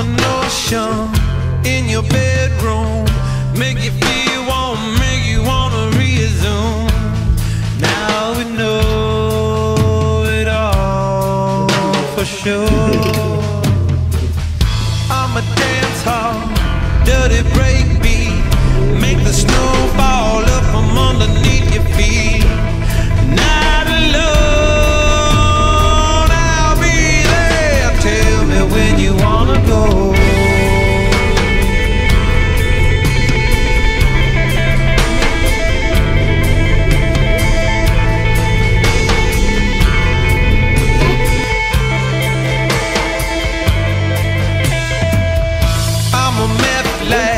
I'm in your bedroom. Make you feel warm, make you wanna resume. Now we know it all for sure. I'm a dance hall, I'm a meth lab,